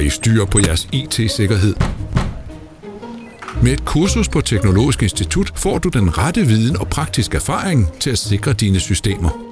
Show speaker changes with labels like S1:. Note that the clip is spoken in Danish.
S1: I styr på jeres IT-sikkerhed. Med et kursus på Teknologisk Institut får du den rette viden og praktisk erfaring til at sikre dine systemer.